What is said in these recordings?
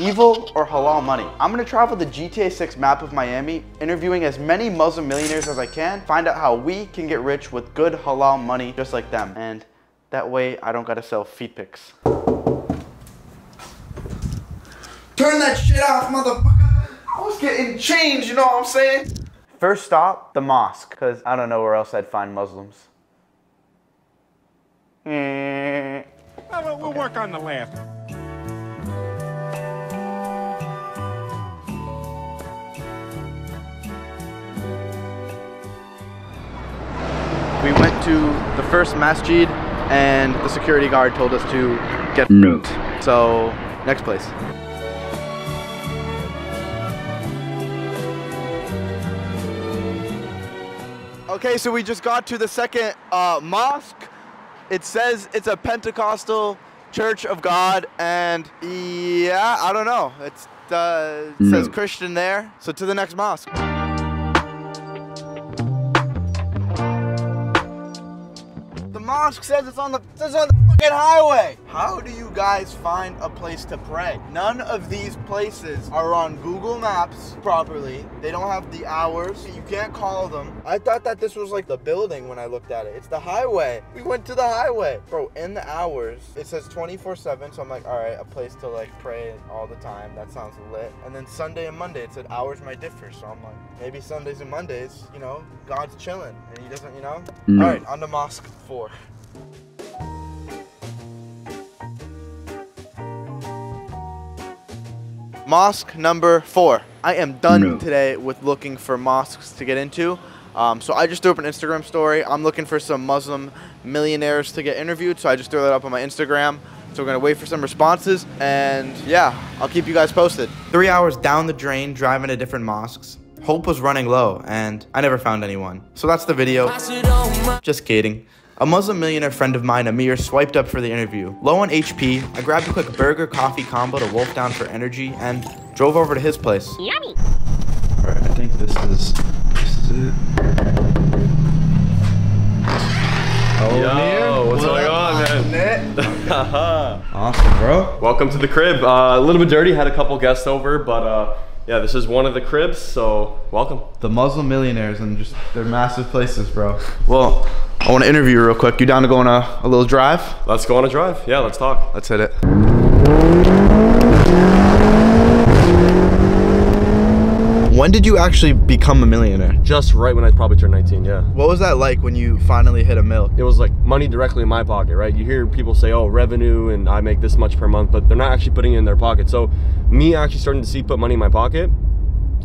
Evil or halal money? I'm gonna travel the GTA 6 map of Miami, interviewing as many Muslim millionaires as I can, find out how we can get rich with good halal money just like them. And that way I don't gotta sell feet pics. Turn that shit off, motherfucker! I was getting changed, you know what I'm saying? First stop, the mosque, because I don't know where else I'd find Muslims. Mm. Well, we'll work on the last. We went to the first masjid and the security guard told us to get No. So, next place. Okay, so we just got to the second uh, mosque. It says it's a Pentecostal Church of God, and yeah, I don't know. It's uh, it says Christian there. So to the next mosque. Mosque says it's on the it's on the fucking highway. How do you guys find a place to pray? None of these places are on Google Maps properly. They don't have the hours. You can't call them. I thought that this was like the building when I looked at it. It's the highway. We went to the highway. Bro, in the hours, it says 24/7, so I'm like, "All right, a place to like pray all the time. That sounds lit." And then Sunday and Monday, it said hours might differ, so I'm like, maybe Sundays and Mondays, you know, God's chilling and he doesn't, you know? No. All right, on to mosque 4. Mosque number four. I am done No. today with looking for mosques to get into. Um, so I just threw up an Instagram story. I'm looking for some Muslim millionaires to get interviewed. So I just threw that up on my Instagram. So we're gonna wait for some responses, and yeah, I'll keep you guys posted. Three hours down the drain, driving to different mosques. Hope was running low, and I never found anyone. So that's the video. Just kidding. A Muslim millionaire friend of mine, Amir, swiped up for the interview. Low on HP, I grabbed a quick burger coffee combo to wolf down for energy and drove over to his place. Yummy. Alright, I think this is, this is it. Oh, Yo, what's going on, man? Awesome, bro. Welcome to the crib. Uh, a little bit dirty, had a couple guests over, but uh, yeah, this is one of the cribs, so welcome. The Muslim millionaires and just they're massive places, bro. Well, I want to interview you real quick. You down to go on a, a little drive? Let's go on a drive. Yeah, let's talk. Let's hit it. When did you actually become a millionaire? Just right when I probably turned 19, yeah. What was that like when you finally hit a mill? It was like money directly in my pocket, right? You hear people say, oh, revenue and I make this much per month, but they're not actually putting it in their pocket. So, me actually starting to see put money in my pocket,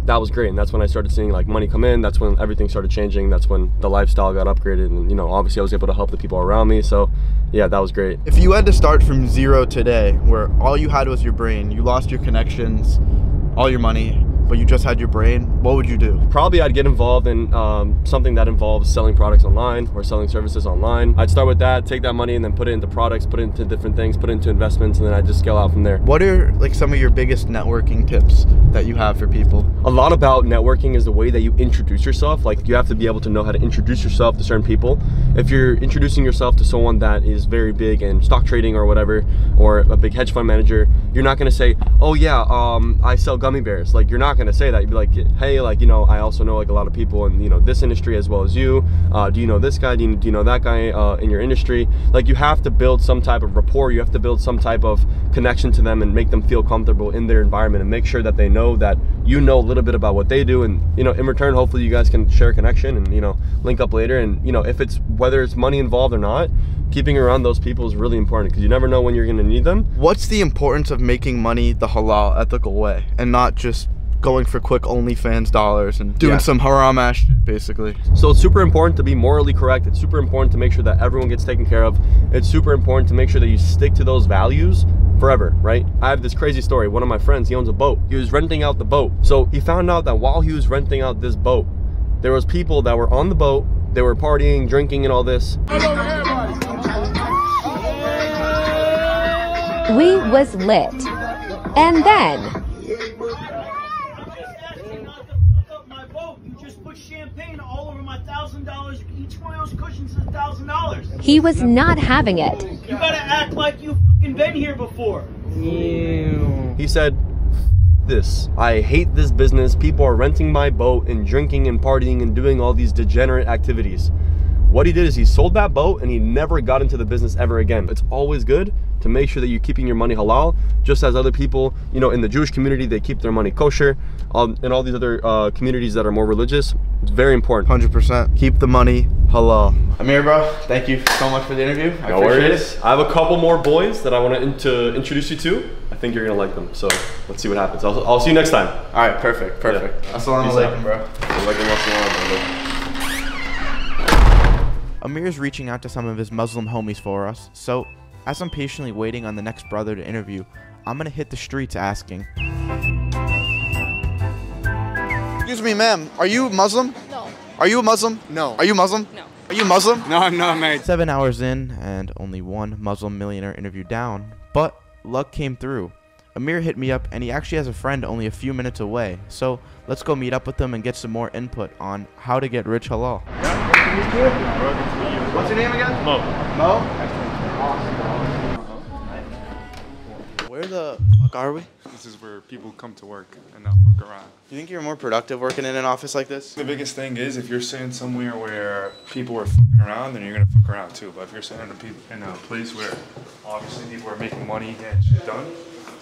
that was great. And that's when I started seeing like money come in. That's when everything started changing. That's when the lifestyle got upgraded. And, you know, obviously I was able to help the people around me. So, yeah, that was great. If you had to start from zero today, where all you had was your brain, you lost your connections, all your money, but you just had your brain, what would you do? Probably I'd get involved in um, something that involves selling products online or selling services online. I'd start with that, take that money and then put it into products, put it into different things, put it into investments, and then I'd just scale out from there. What are like some of your biggest networking tips that you have for people? A lot about networking is the way that you introduce yourself. Like you have to be able to know how to introduce yourself to certain people. If you're introducing yourself to someone that is very big in stock trading or whatever, or a big hedge fund manager, you're not gonna say, "Oh yeah, um, I sell gummy bears." Like you're not gonna say that. You'd be like, "Hey, like you know, I also know like a lot of people in you know this industry as well as you. Uh, do you know this guy? Do you, do you know that guy uh, in your industry?" Like you have to build some type of rapport. You have to build some type of connection to them and make them feel comfortable in their environment and make sure that they know that you know a little bit about what they do and you know in return hopefully you guys can share a connection and you know link up later and you know if it's whether it's money involved or not keeping around those people is really important because you never know when you're going to need them What's the importance of making money the halal ethical way and not just going for quick OnlyFans dollars and doing Yeah. some haram ass shit basically? so it's super important to be morally correct. It's super important to make sure that everyone gets taken care of. It's super important to make sure that you stick to those values forever right? I have this crazy story. One of my friends he owns a boat. He was renting out the boat. So he found out that while he was renting out this boat there was people that were on the boat. They were partying drinking and all this. We was lit. And then $12,000. He was not having it. You gotta act like you've been here before. Ew. He said, this. I hate this business. People are renting my boat and drinking and partying and doing all these degenerate activities. What he did is he sold that boat and he never got into the business ever again. It's always good to make sure that you're keeping your money halal, just as other people, you know, in the Jewish community, they keep their money kosher, um, and all these other uh, communities that are more religious. It's very important. 100%. Keep the money halal. Amir, bro, thank you so much for the interview. I No appreciate worries. it. I have a couple more boys that I want to, in- to introduce you to. I think you're gonna like them. So let's see what happens. I'll, I'll see you next time. All right, perfect, perfect. Yeah. Assalamu alaikum, bro. Walaikum. Amir is reaching out to some of his Muslim homies for us, so as I'm patiently waiting on the next brother to interview, I'm gonna hit the streets asking. Excuse me, ma'am. Are you Muslim? No. Are you a Muslim? No. Are you Muslim? No. Are you Muslim? No, I'm not, mate. Seven hours in, and only one Muslim millionaire interview down, but luck came through. Amir hit me up, and he actually has a friend only a few minutes away. So let's go meet up with them and get some more input on how to get rich halal. What's your name again? Mo. Mo? Where the fuck are we? This is where people come to work and not fuck around. You think you're more productive working in an office like this? The biggest thing is if you're sitting somewhere where people are fucking around, then you're gonna fuck around too. But if you're sitting in a, in a place where obviously people are making money, getting shit done,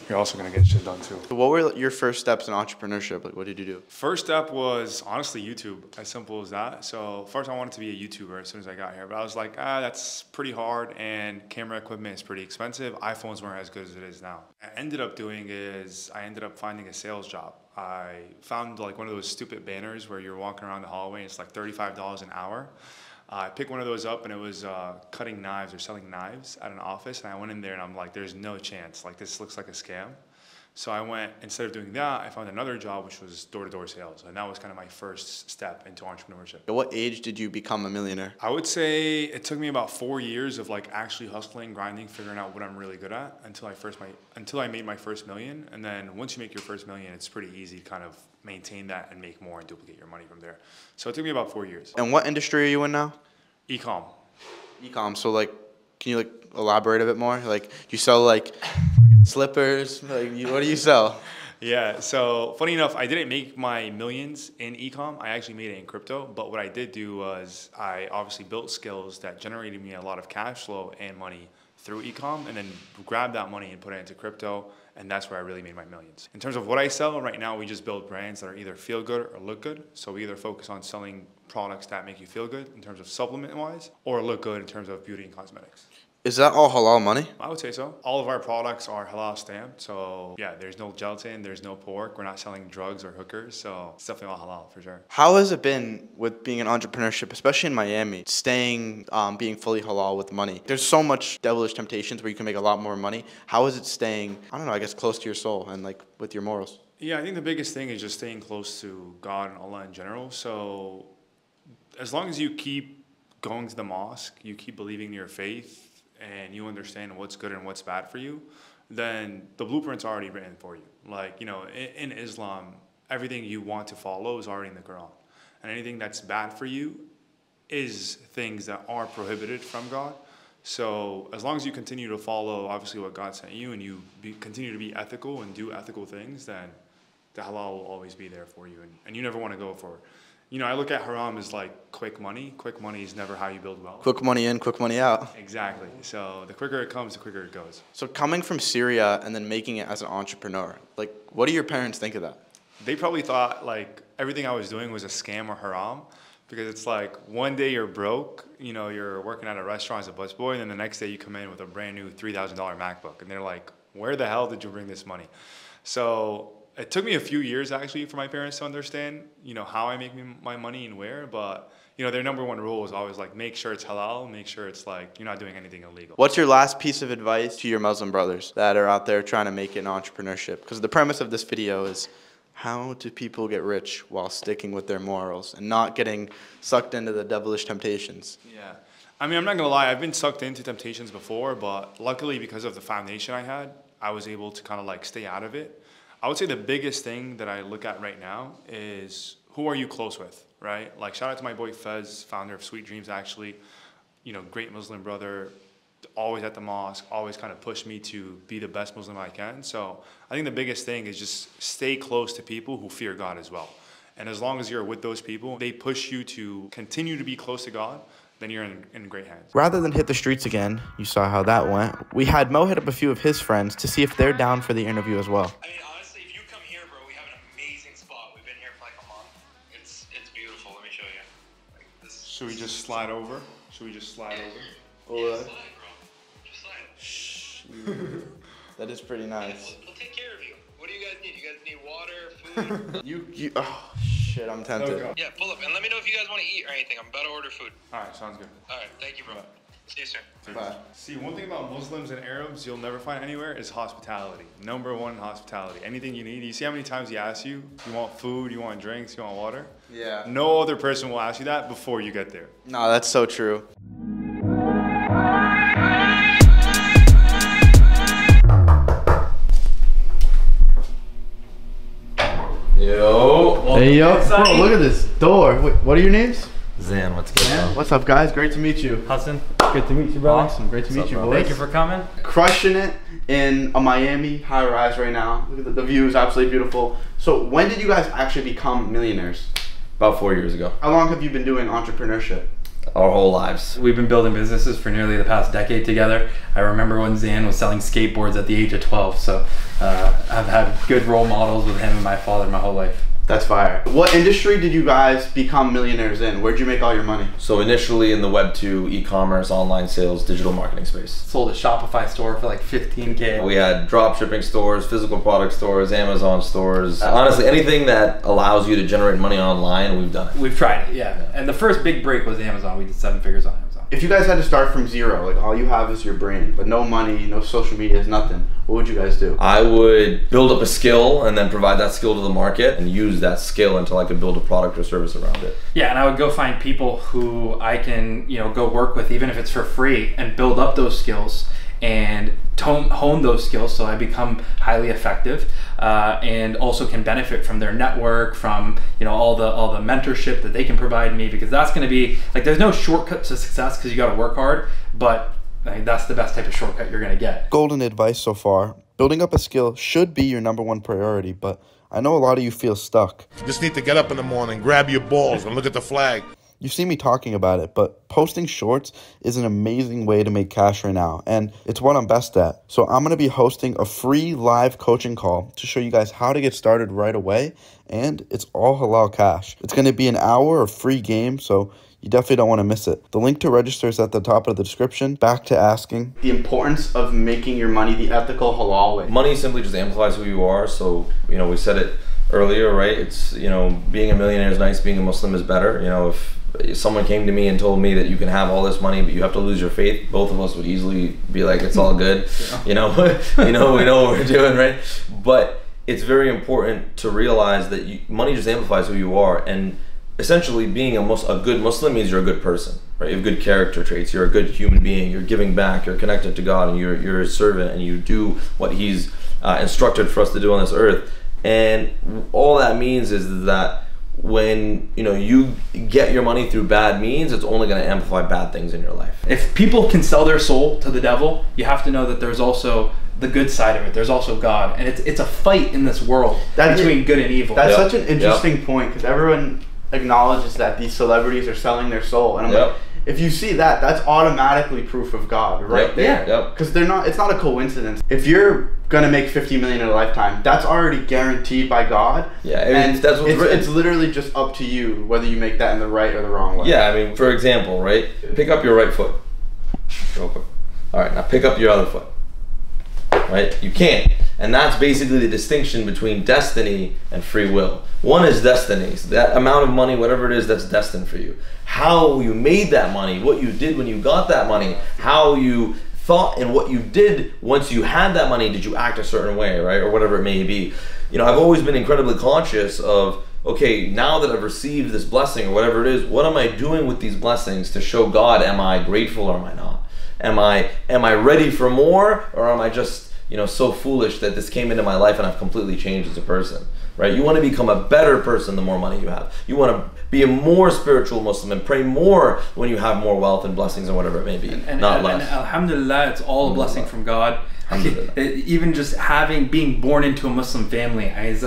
you're also gonna get shit done too. What were your first steps in entrepreneurship? Like, what did you do? First step was honestly YouTube, as simple as that. So first I wanted to be a YouTuber as soon as I got here, but I was like, ah, that's pretty hard and camera equipment is pretty expensive. iPhones weren't as good as it is now. I ended up doing is I ended up finding a sales job. I found like one of those stupid banners where you're walking around the hallway and it's like $35 an hour. I picked one of those up and it was uh, cutting knives or selling knives at an office. And I went in there and I'm like, there's no chance. Like, this looks like a scam. So I went, instead of doing that, I found another job, which was door to door sales. And that was kind of my first step into entrepreneurship. At what age did you become a millionaire? I would say it took me about four years of like actually hustling, grinding, figuring out what I'm really good at until I first my until I made my first million. And then once you make your first million, it's pretty easy to kind of maintain that and make more and duplicate your money from there. So it took me about four years. And what industry are you in now? Ecom. Ecom. So like, can you like elaborate a bit more? Like, you sell like slippers? Like, what do you sell? Yeah, so funny enough, I didn't make my millions in ecom. I actually made it in crypto. But what I did do was I obviously built skills that generated me a lot of cash flow and money through ecom and then grabbed that money and put it into crypto. And that's where I really made my millions. In terms of what I sell, right now we just build brands that are either feel good or look good. So we either focus on selling products that make you feel good in terms of supplement wise or look good in terms of beauty and cosmetics. Is that all halal money? I would say so. All of our products are halal stamped. So yeah, there's no gelatin, there's no pork. We're not selling drugs or hookers. So it's definitely all halal for sure. How has it been with being an entrepreneurship, especially in Miami, staying, um, being fully halal with money? There's so much devilish temptations where you can make a lot more money. How is it staying, I don't know, I guess close to your soul and like with your morals? Yeah, I think the biggest thing is just staying close to God and Allah in general. So as long as you keep going to the mosque, you keep believing in your faith, and you understand what's good and what's bad for you, then the blueprint's already written for you. Like, you know, in, in Islam, everything you want to follow is already in the Quran. And anything that's bad for you is things that are prohibited from God. So as long as you continue to follow, obviously, what God sent you, and you be, continue to be ethical and do ethical things, then the halal will always be there for you. And, and you never want to go for, you know, I look at haram as like quick money. Quick money is never how you build wealth. Quick money in, quick money out. Exactly. So the quicker it comes, the quicker it goes. So coming from Syria and then making it as an entrepreneur, like what do your parents think of that? They probably thought like everything I was doing was a scam or haram because it's like one day you're broke, you know, you're working at a restaurant as a busboy, and then the next day you come in with a brand new $3,000 MacBook. And they're like, where the hell did you bring this money? So it took me a few years actually for my parents to understand, you know, how I make my money and where, but you know, their number one rule is always like make sure it's halal, make sure it's like you're not doing anything illegal. What's your last piece of advice to your Muslim brothers that are out there trying to make it in entrepreneurship? Because the premise of this video is how do people get rich while sticking with their morals and not getting sucked into the devilish temptations? Yeah. I mean, I'm not gonna lie, I've been sucked into temptations before, but luckily because of the foundation I had, I was able to kind of like stay out of it. I would say the biggest thing that I look at right now is who are you close with, right? Like shout out to my boy Fez, founder of Sweet Dreams actually, you know, great Muslim brother, always at the mosque, always kind of pushed me to be the best Muslim I can. So I think the biggest thing is just stay close to people who fear God as well. And as long as you're with those people, they push you to continue to be close to God, then you're in, in great hands. Rather than hit the streets again, you saw how that went. We had Mo hit up a few of his friends to see if they're down for the interview as well. I mean, Should we just slide over? Should we just slide over? Yeah, slide, bro. Just slide. That is pretty nice. We'll, we'll take care of you. What do you guys need? You guys need water, food? You, you, oh, shit, I'm tempted. Okay. yeah, pull up and let me know if you guys want to eat or anything. I'm about to order food. All right, sounds good. All right, thank you, bro. See you soon. Bye. See, one thing about Muslims and Arabs you'll never find anywhere is hospitality. Number one, hospitality. Anything you need. You see how many times he asks you, you want food, you want drinks, you want water? Yeah. No other person will ask you that before you get there. No, that's so true. Yo. Hey, yo. Bro, look at this door. Wait, what are your names? Zan, what's good? bro? What's up, guys? Great to meet you. Hudson. Good to meet you, bro. Awesome. Great to What's meet up, you, bro? boys. Thank you for coming. crushing it in a Miami high rise right now. Look at the, the view is absolutely beautiful. So, when did you guys actually become millionaires? About four years ago. How long have you been doing entrepreneurship? Our whole lives. We've been building businesses for nearly the past decade together. I remember when Zan was selling skateboards at the age of 12, so uh, I've had good role models with him and my father my whole life. That's fire. What industry did you guys become millionaires in? Where'd you make all your money? So initially in the Web two e-commerce, online sales, digital marketing space. Sold a Shopify store for like 15K. We had drop shipping stores, physical product stores, Amazon stores. Uh, Honestly, anything that allows you to generate money online, we've done it. We've tried it, yeah. And the first big break was Amazon. We did seven figures on Amazon. If you guys had to start from zero, like all you have is your brain, but no money, no social media, is nothing, what would you guys do? I would build up a skill and then provide that skill to the market and use that skill until I could build a product or service around it. Yeah, and I would go find people who I can, you know, go work with, even if it's for free, and build up those skills and tone, hone those skills so I become highly effective, uh, and also can benefit from their network, from you know all the all the mentorship that they can provide me, because that's going to be like there's no shortcut to success because you got to work hard, but like, that's the best type of shortcut you're going to get. Golden advice so far. Building up a skill should be your number one priority, but I know a lot of you feel stuck. You just need to get up in the morning, grab your balls, and look at the flag. You see me talking about it, but posting shorts is an amazing way to make cash right now, and it's what I'm best at. So I'm gonna be hosting a free live coaching call to show you guys how to get started right away, and it's all halal cash. It's gonna be an hour of free game, so you definitely don't want to miss it. The link to register is at the top of the description. Back to asking the importance of making your money the ethical halal way. Money simply just amplifies who you are. So, you know, we said it earlier, right? It's, you know, being a millionaire is nice, being a Muslim is better. You know, if someone came to me and told me that you can have all this money, but you have to lose your faith, both of us would easily be like, it's all good. You know, you know, we know what we're doing, right? But it's very important to realize that you, money just amplifies who you are. And essentially being a, mus- a good Muslim means you're a good person, right? You have good character traits. You're a good human being. You're giving back. You're connected to God, and you're you're His servant, and you do what He's uh, instructed for us to do on this earth. And all that means is that when you know you get your money through bad means, it's only going to amplify bad things in your life. If people can sell their soul to the devil, you have to know that there's also the good side of it. There's also God, and it's it's a fight in this world That- between good and evil. That's Yep. such an interesting point because everyone acknowledges that these celebrities are selling their soul, and I'm Yep. like, if you see that, that's automatically proof of God, right Yep. there. Yep. Because they're not. It's not a coincidence. If you're gonna make 50 million in a lifetime, that's already guaranteed by God. Yeah, I mean, and that's it's, written. it's literally just up to you whether you make that in the right or the wrong way. Yeah, I mean, for example, right? Pick up your right foot. Real quick. All right, now pick up your other foot. Right? You can't. And that's basically the distinction between destiny and free will. One is destiny. So that amount of money, whatever it is, that's destined for you. How you made that money, what you did when you got that money, how you thought and what you did once you had that money, did you act a certain way, right? Or whatever it may be. You know, I've always been incredibly conscious of okay, now that I've received this blessing or whatever it is, what am I doing with these blessings to show God am I grateful or am I not? Am I am I ready for more or am I just you know so foolish that this came into my life and I've completely changed as a person. Right? You want to become a better person the more money you have. You want to be a more spiritual Muslim and pray more when you have more wealth and blessings and whatever it may be, and, not and, less. and alhamdulillah, it's all a blessing from God. Even just having being born into a Muslim family, I, it's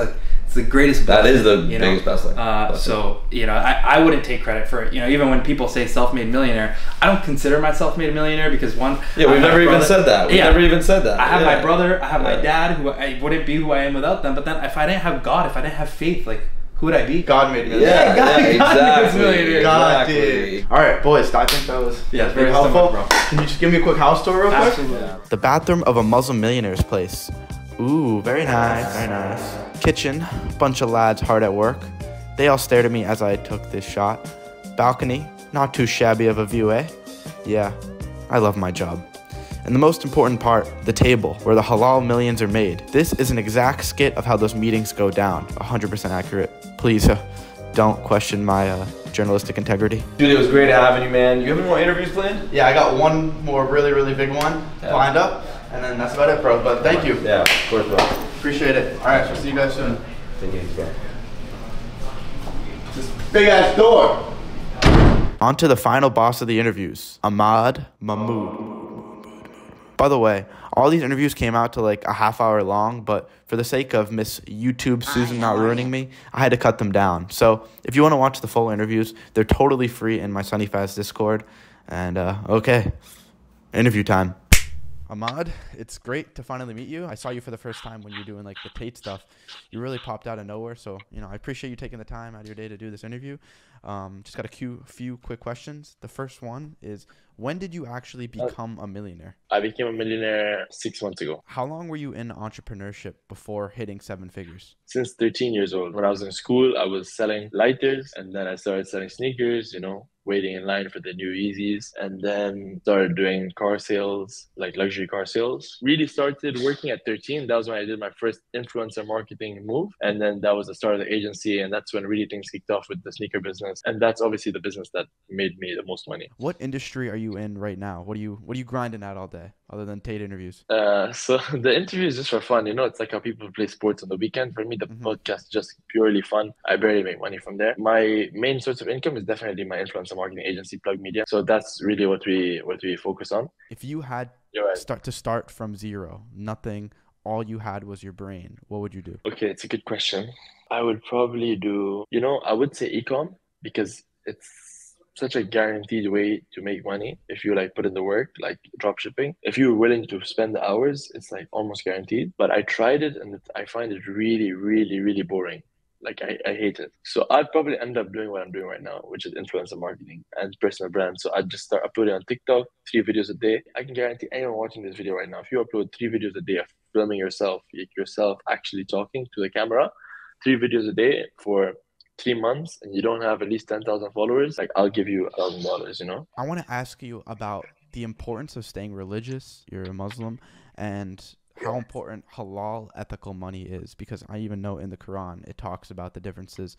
the greatest. That blessing, is the you know? biggest blessing. Uh, Blessing. so you know, I, I wouldn't take credit for it. You know, even when people say self-made millionaire, I don't consider myself made a millionaire because one. Yeah, we've never even said that. We've never even said that. I have Yeah. my brother. I have my dad, who I wouldn't be who I am without them. But then, if I didn't have God, if I didn't have faith, like who would I be? God made me. Yeah, God, yeah, God made us exactly. millionaires. God Exactly. did. All right, boys. I think that was Yeah, it's very very helpful. similar, bro. Can you just give me a quick house tour real quick? Absolutely. The bathroom of a Muslim millionaire's place. Ooh, very nice, very nice. Kitchen, bunch of lads hard at work. They all stared at me as I took this shot. Balcony, not too shabby of a view, eh? Yeah, I love my job. And the most important part, the table, where the halal millions are made. This is an exact skit of how those meetings go down. 100% accurate. Please, uh, don't question my uh, journalistic integrity. Dude, it was great having you, man. You have any more interviews planned? Yeah, I got one more really, really big one Yeah. lined up, and then that's about it, bro. But thank you. Yeah, of course, bro. Appreciate it. All right, we'll see you guys soon. Thank you. This big ass door. On to the final boss of the interviews, Ahmad Mahmood. By the way, all these interviews came out to like a half hour long, but for the sake of Miss YouTube Susan not ruining me, I had to cut them down. So if you want to watch the full interviews, they're totally free in my SonnyFaz Discord. And uh, okay, interview time. Ahmad, it's great to finally meet you. I saw you for the first time when you were doing like the Tate stuff. You really popped out of nowhere, so you know I appreciate you taking the time out of your day to do this interview. Um, just got a few, few quick questions. The first one is, when did you actually become a millionaire? I became a millionaire six months ago. How long were you in entrepreneurship before hitting seven figures? Since 13 years old. When I was in school, I was selling lighters and then I started selling sneakers, you know, waiting in line for the new Yeezys and then started doing car sales, like luxury car sales. Really started working at 13. That was when I did my first influencer marketing move. And then that was the start of the agency. And that's when really things kicked off with the sneaker business. And that's obviously the business that made me the most money. What industry are you in right now? What are you What are you grinding at all day, other than Tate interviews? Uh, so the interview is just for fun, you know. It's like how people play sports on the weekend. For me, the podcast is just purely fun. I barely make money from there. My main source of income is definitely my influencer marketing agency, Plug Media. So that's really what we what we focus on. If you had right. start to start from zero, nothing, all you had was your brain, what would you do? Okay, it's a good question. I would probably do, you know, I would say ecom because it's such a guaranteed way to make money if you like put in the work, like drop shipping. If you're willing to spend the hours, it's like almost guaranteed. But I tried it and I find it really, really, really boring. Like I, I hate it. So I'd probably end up doing what I'm doing right now, which is influencer marketing and personal brand. So I'd just start uploading on TikTok, three videos a day. I can guarantee anyone watching this video right now, if you upload three videos a day of filming yourself, like yourself actually talking to the camera, three videos a day for three months and you don't have at least 10,000 followers, like I'll give you a thousand dollars, you know? I want to ask you about the importance of staying religious. You're a Muslim, and how important halal ethical money is because I even know in the Quran it talks about the differences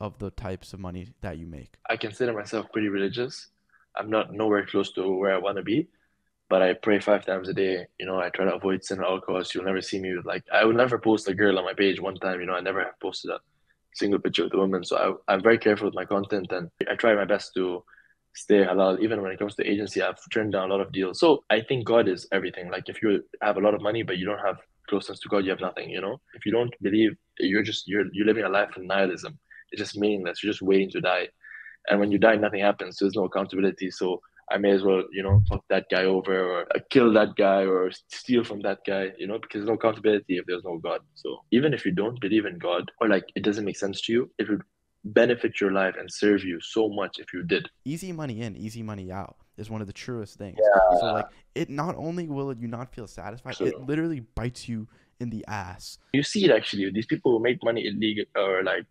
of the types of money that you make. I consider myself pretty religious. I'm not nowhere close to where I want to be, but I pray five times a day. You know, I try to avoid sin at all costs. You'll never see me with like, I will never post a girl on my page one time. You know, I never have posted a single picture with a woman. So I, I'm very careful with my content and I try my best to stay halal. Even when it comes to agency, I've turned down a lot of deals. So I think God is everything. Like if you have a lot of money, but you don't have closeness to God, you have nothing, you know? If you don't believe, you're just, you're, you're living a life in nihilism. It's just meaningless. You're just waiting to die. And when you die, nothing happens. There's no accountability. So I may as well, you know, fuck that guy over or uh, kill that guy or steal from that guy, you know, because there's no accountability if there's no God. So even if you don't believe in God or like it doesn't make sense to you, it would benefit your life and serve you so much if you did. Easy money in, easy money out is one of the truest things. Yeah. So like it not only will you not feel satisfied, it literally bites you in the ass. You see it actually. These people who make money illegal or like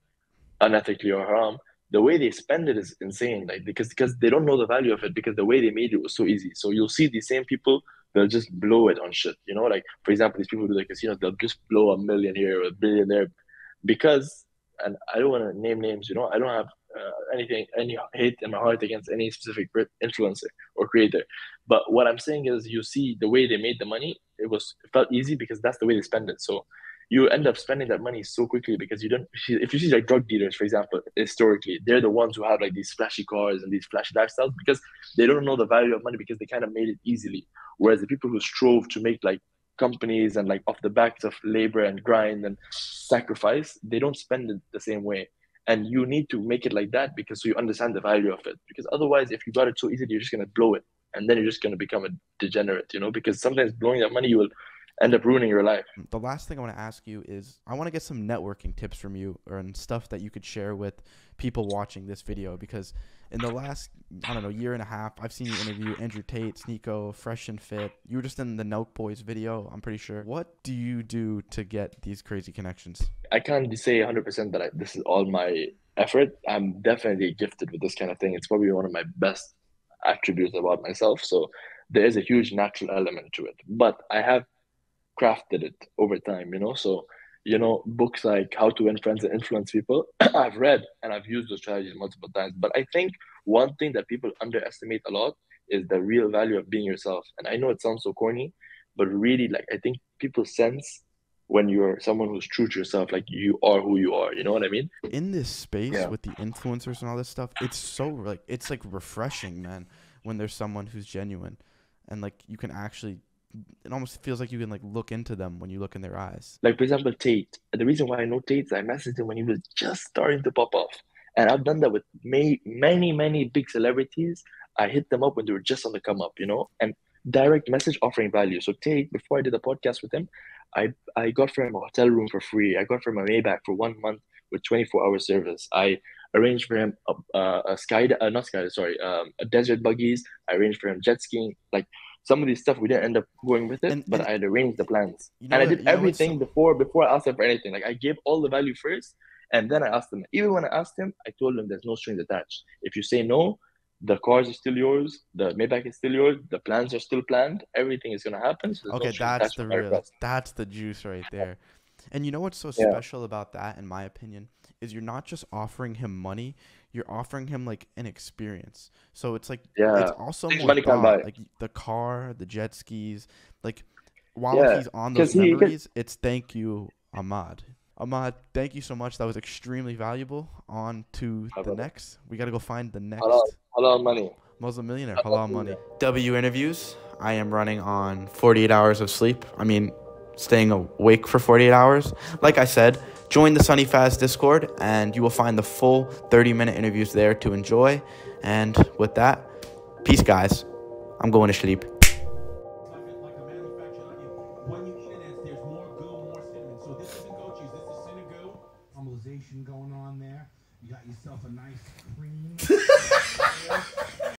unethically or haram, the way they spend it is insane. Like because because they don't know the value of it because the way they made it was so easy. So you'll see these same people they'll just blow it on shit. You know, like for example, these people who do the casinos, they'll just blow a million here or a billion there because and I don't want to name names. You know, I don't have uh, anything any hate in my heart against any specific influencer or creator. But what I'm saying is, you see the way they made the money it was it felt easy because that's the way they spend it. So you end up spending that money so quickly because you don't. If you see like drug dealers, for example, historically, they're the ones who have like these flashy cars and these flashy lifestyles because they don't know the value of money because they kind of made it easily. Whereas the people who strove to make like companies and like off the backs of labor and grind and sacrifice, they don't spend it the same way. And you need to make it like that because so you understand the value of it. Because otherwise, if you got it so easily, you're just gonna blow it, and then you're just gonna become a degenerate. You know, because sometimes blowing that money, you will end up ruining your life. The last thing I want to ask you is I want to get some networking tips from you or and stuff that you could share with people watching this video because in the last I don't know year and a half I've seen you interview Andrew Tate, Sneako, Fresh and Fit. You were just in the Nelk Boys video, I'm pretty sure. What do you do to get these crazy connections? I can't say 100% that I, this is all my effort. I'm definitely gifted with this kind of thing. It's probably one of my best attributes about myself. So there is a huge natural element to it. But I have crafted it over time, you know. So, you know, books like How to Win Friends and Influence People, I've read and I've used those strategies multiple times. But I think one thing that people underestimate a lot is the real value of being yourself. And I know it sounds so corny, but really, like, I think people sense when you're someone who's true to yourself, like you are who you are. You know what I mean? In this space yeah. with the influencers and all this stuff, it's so like it's like refreshing, man. When there's someone who's genuine, and like you can actually it almost feels like you can like look into them when you look in their eyes. Like for example, Tate. The reason why I know Tate is I messaged him when he was just starting to pop off, and I've done that with many, many, many big celebrities. I hit them up when they were just on the come up, you know, and direct message offering value. So Tate, before I did the podcast with him, I I got for him a hotel room for free. I got for him a Maybach for one month with 24 hour service. I arranged for him a, a, a sky, uh, not sky, sorry, um, a desert buggies. I arranged for him jet skiing. Like some of these stuff we didn't end up going with it, and, but and I had arranged the plans. You know and I did everything so... before before I asked him for anything. Like I gave all the value first, and then I asked him. Even when I asked him, I told him there's no strings attached. If you say no, the cars are still yours, the Maybach is still yours, the plans are still planned, everything is gonna happen. So okay, no that's the real, that's the juice right there. And you know what's so yeah. special about that, in my opinion, is you're not just offering him money, you're offering him like an experience. So it's like yeah. it's also more money thought, like the car, the jet skis, like while yeah. he's on those memories, it's thank you, Ahmad. Ahmad, thank you so much. That was extremely valuable. On to the next. We got to go find the next. Halal, hello money. Muslim millionaire. Hello, money. W interviews. I am running on 48 hours of sleep. I mean, staying awake for 48 hours. Like I said, join the SonnyFaz Discord and you will find the full 30 minute interviews there to enjoy. And with that, peace, guys. I'm going to sleep.